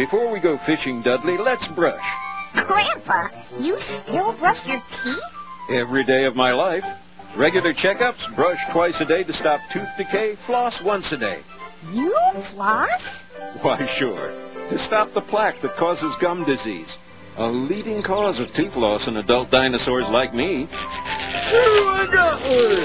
Before we go fishing, Dudley, let's brush. Grandpa, you still brush your teeth? Every day of my life. Regular checkups, brush twice a day to stop tooth decay, floss once a day. You floss? Why, sure. To stop the plaque that causes gum disease. A leading cause of tooth loss in adult dinosaurs like me. Oh, I got one.